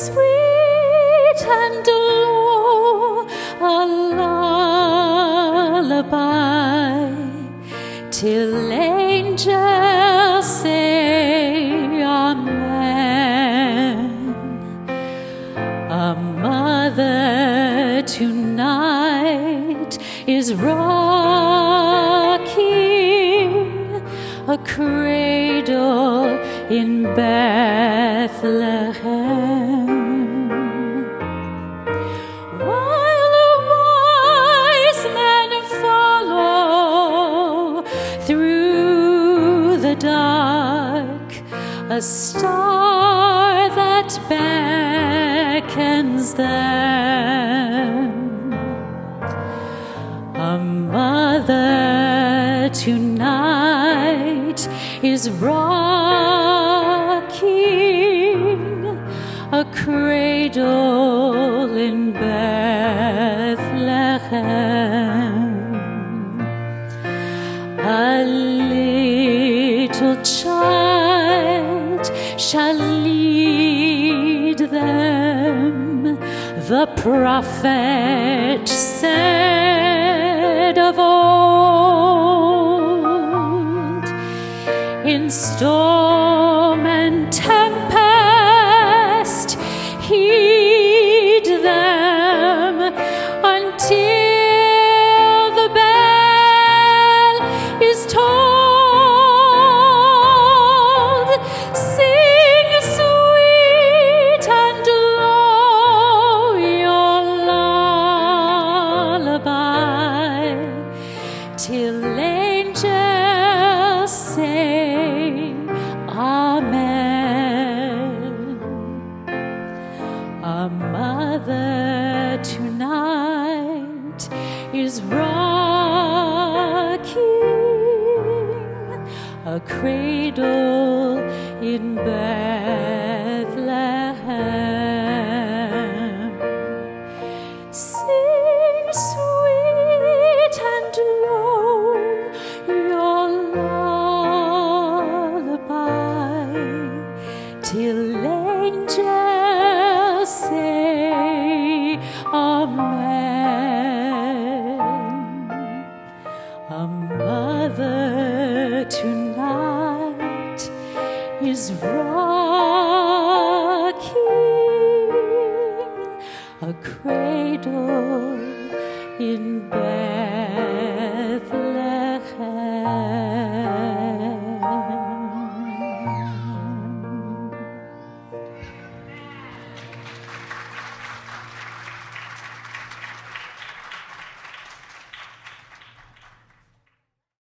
Sweet and low a lullaby till angels say Amen. A mother tonight is rocking a cradle in Bethlehem. Dark, a star that beckons them. A mother tonight is rocking a cradle in Bethlehem. Shall lead them, the prophet said of old. In storm and tempest, heed till angels say Amen. A mother tonight is rocking a cradle in Bethlehem. Tonight is rocking a cradle in.